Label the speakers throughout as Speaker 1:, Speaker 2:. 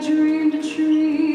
Speaker 1: dreamed a dream.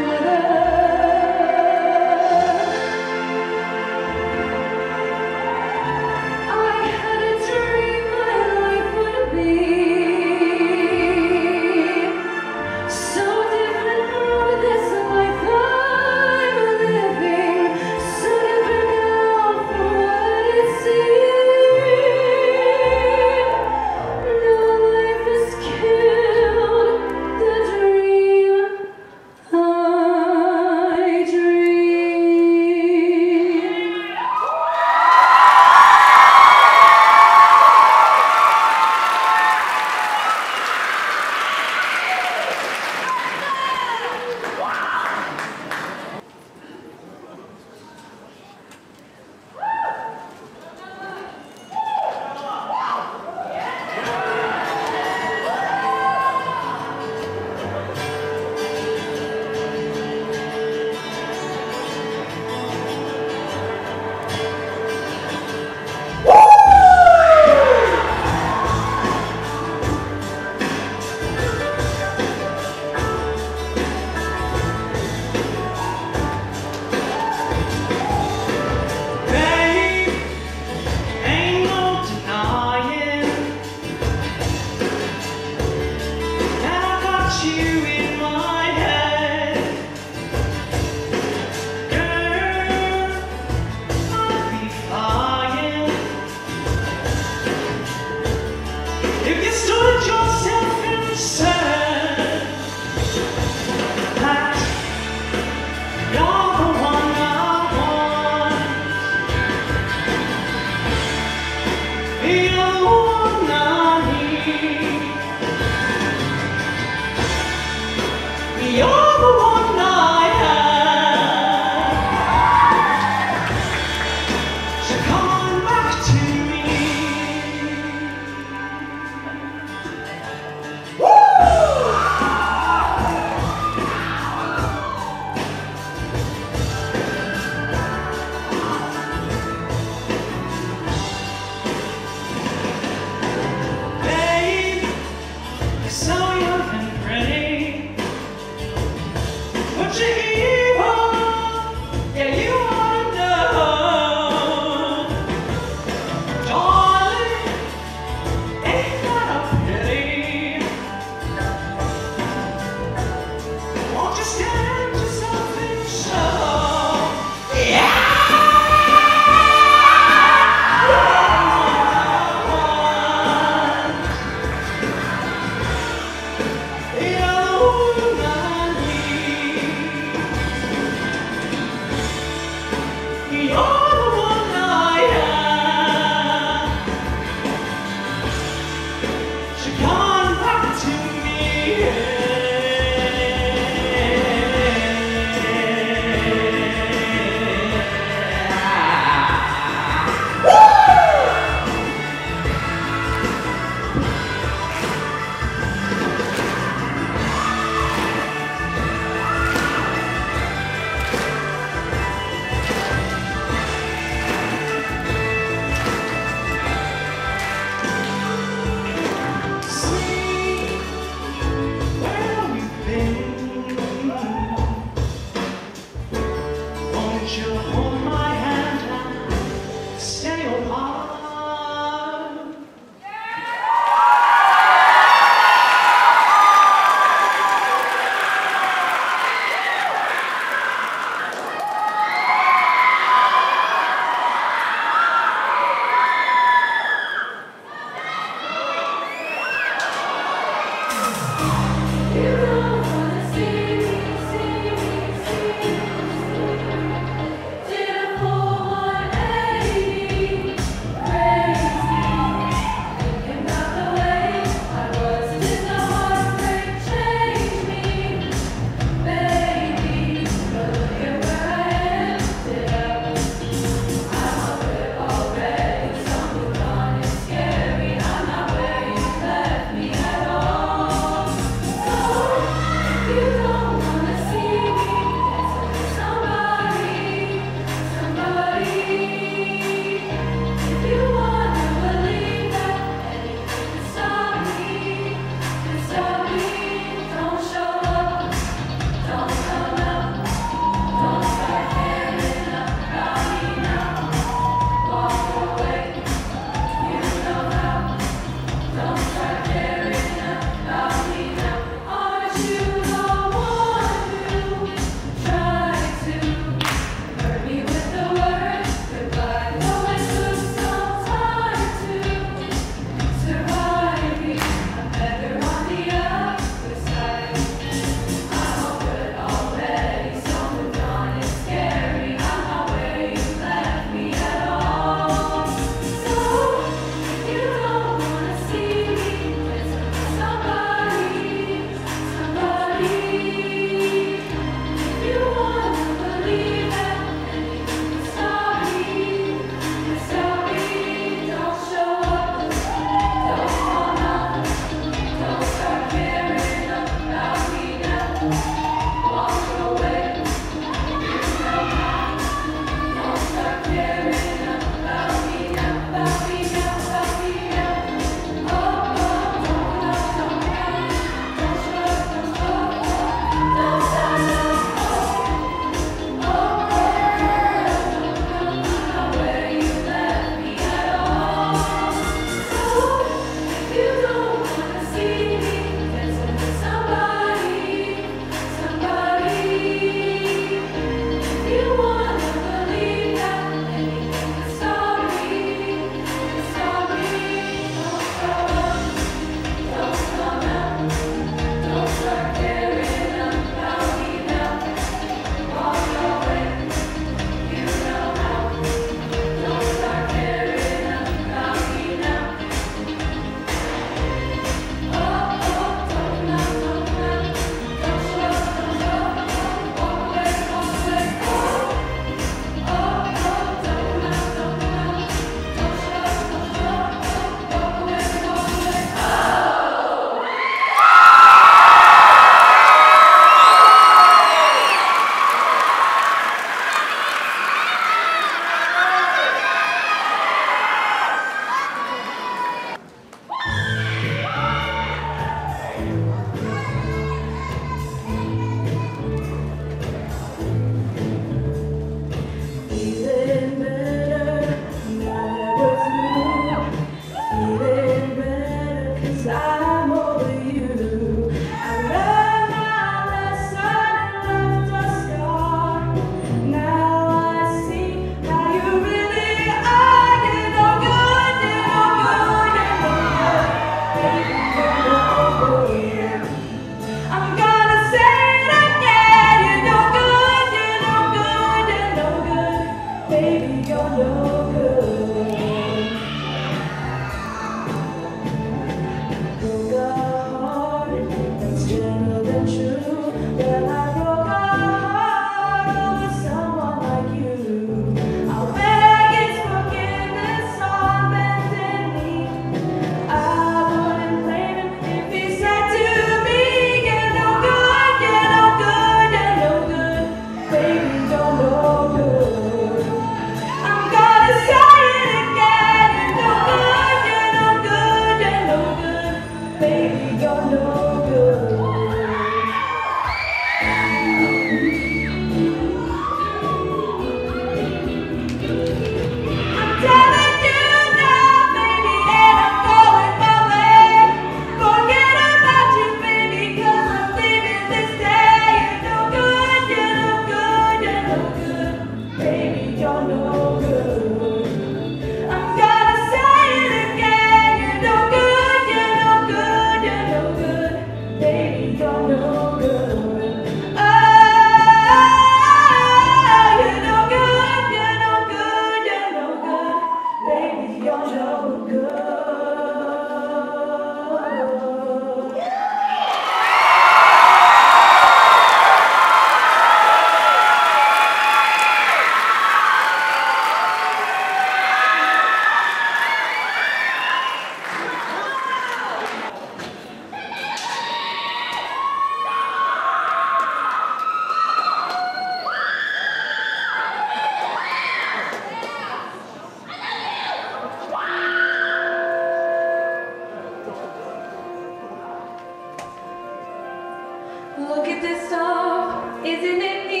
Speaker 1: Look at this stuff, isn't it neat?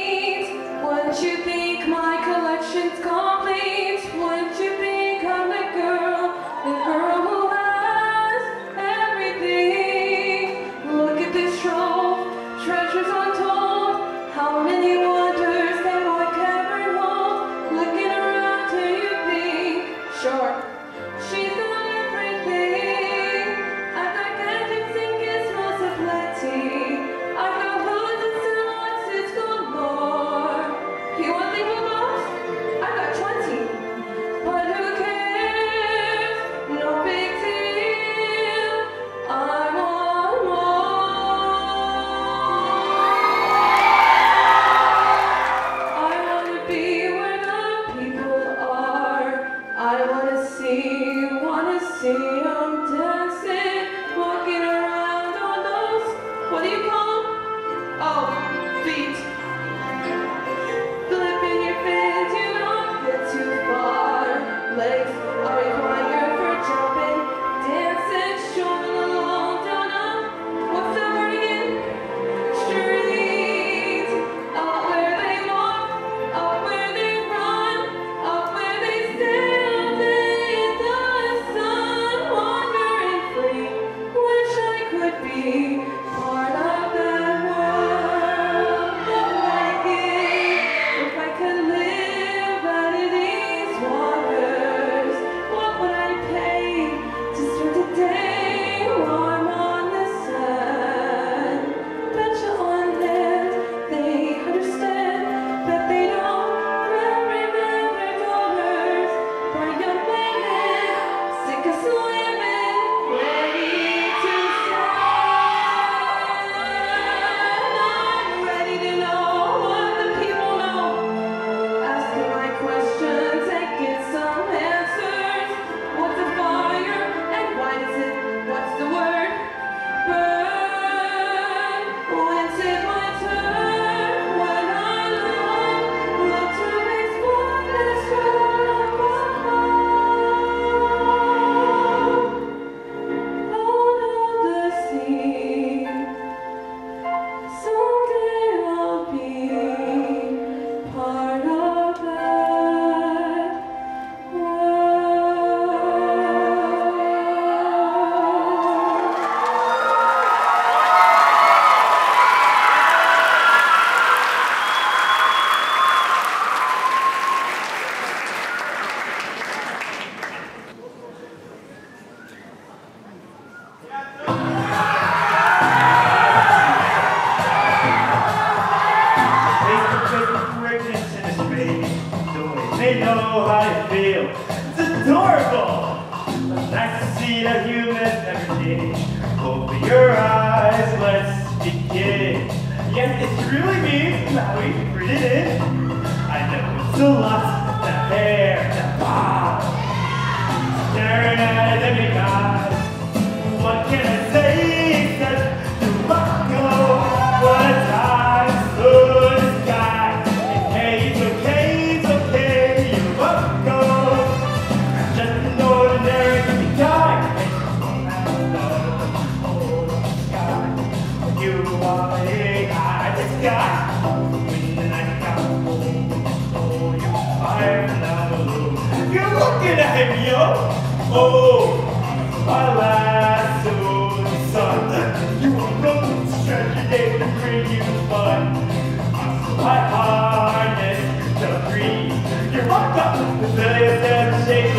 Speaker 1: know
Speaker 2: how you feel. It's adorable. Nice to see that human every day. Open your eyes, let's begin. Yes, it truly means that we pretty it. I know it's a lot, that hair, that bob. Staring at it, what can I say except Oh, my last own son, you are broken, stretched to bring you fun. My harness, the breeze, you're rocked up, the last shake.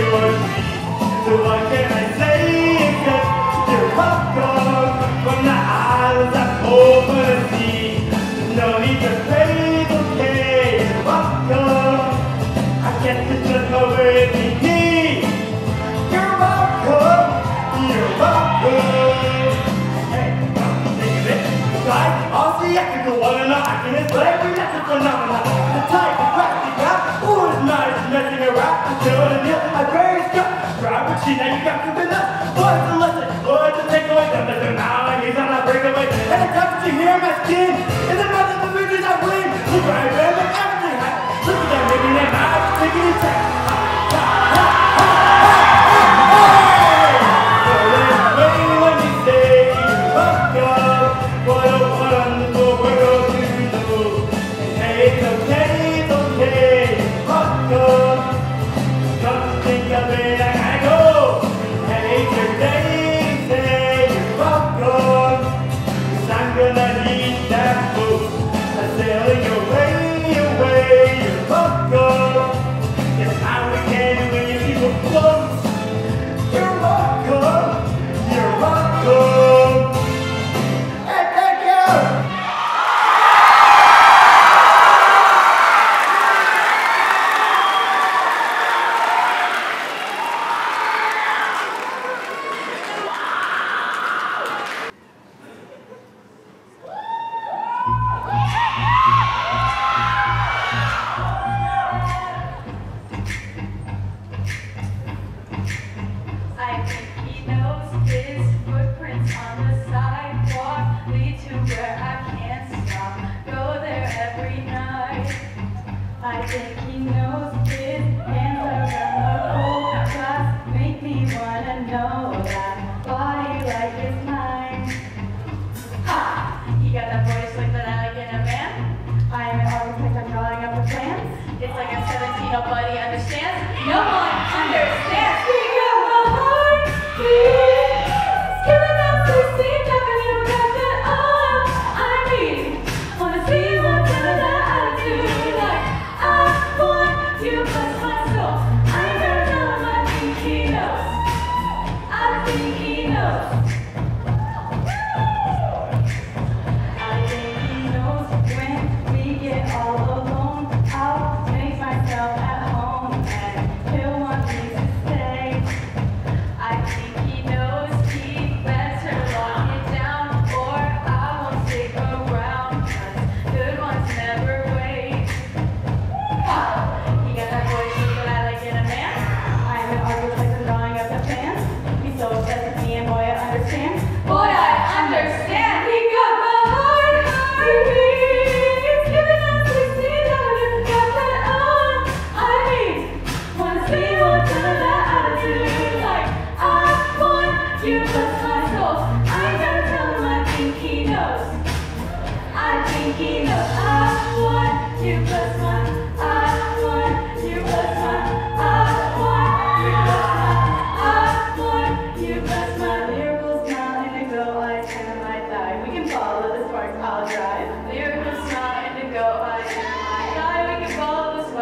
Speaker 2: I'm telling you, I buried you. Drive with you, now you got to be left. Lord, to listen, Lord, to take away. Now he's on a breakaway. And it comes hear my skin.
Speaker 1: got that voice like that I like in a man. I'm an architect, I'm drawing up the plans. It's like a 17 up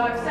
Speaker 1: Orthodox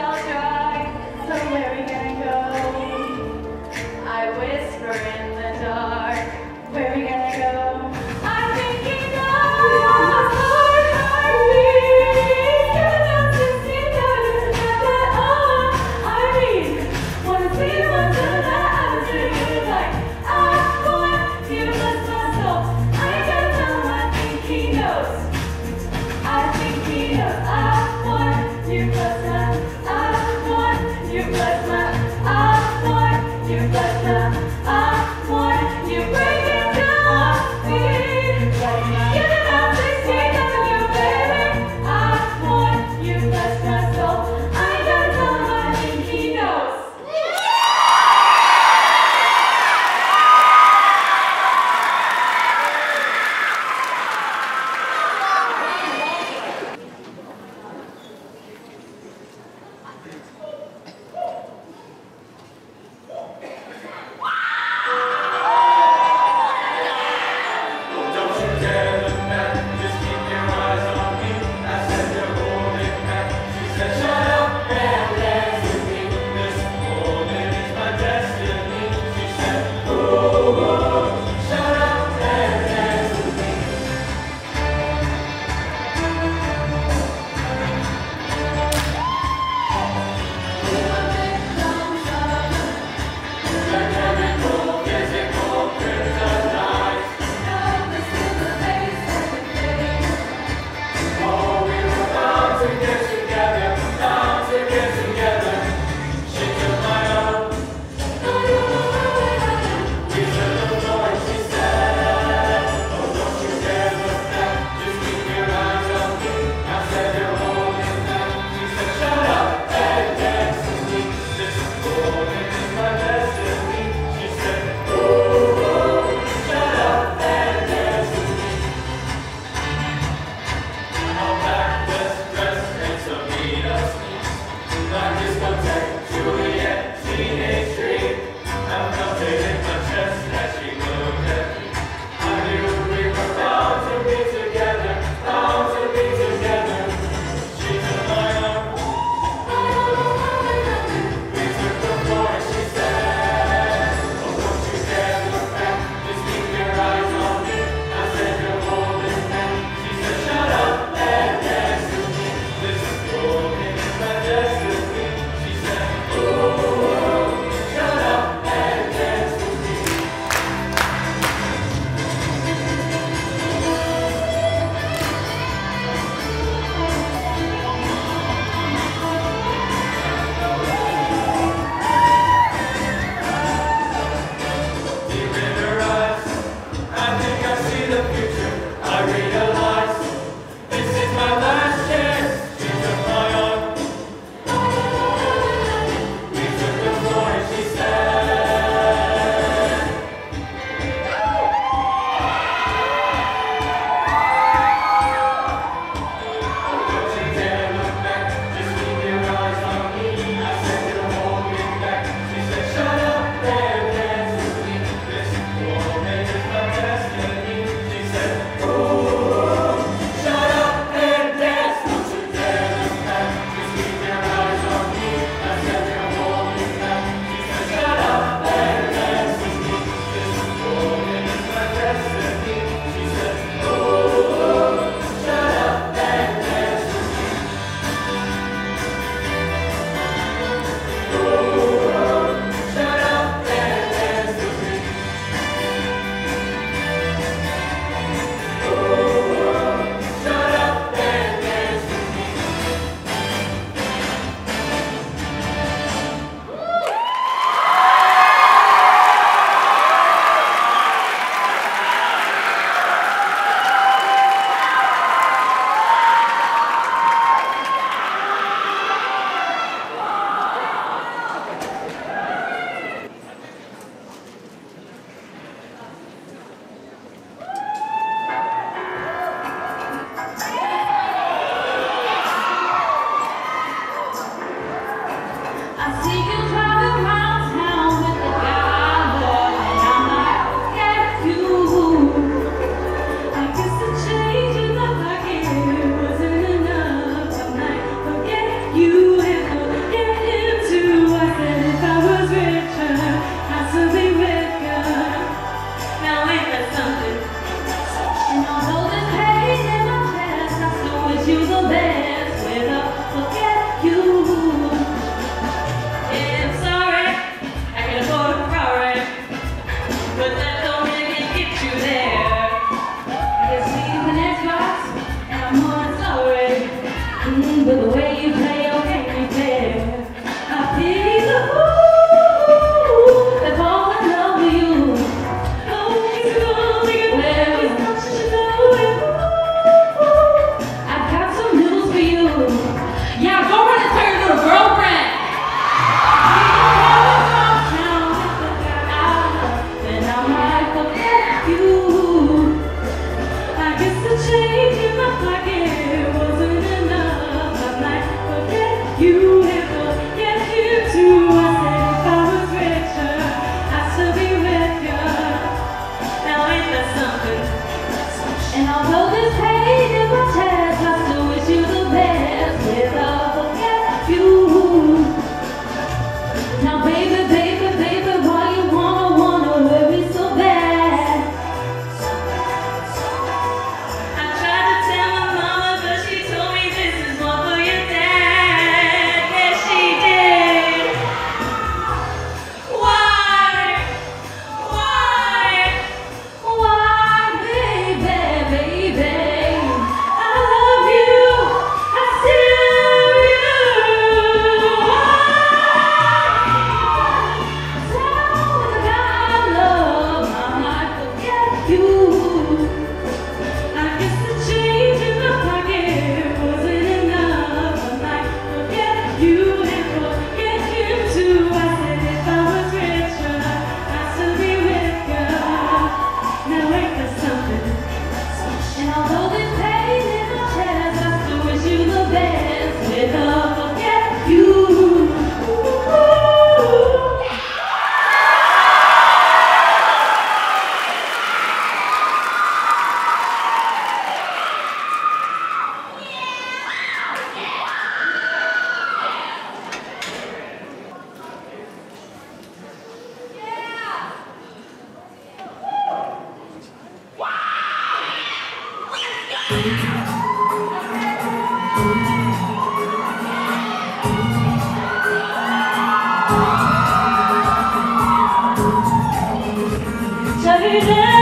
Speaker 1: Chevy